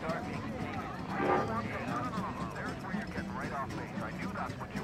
start making payments. There's where you're getting right off base. I knew that's what you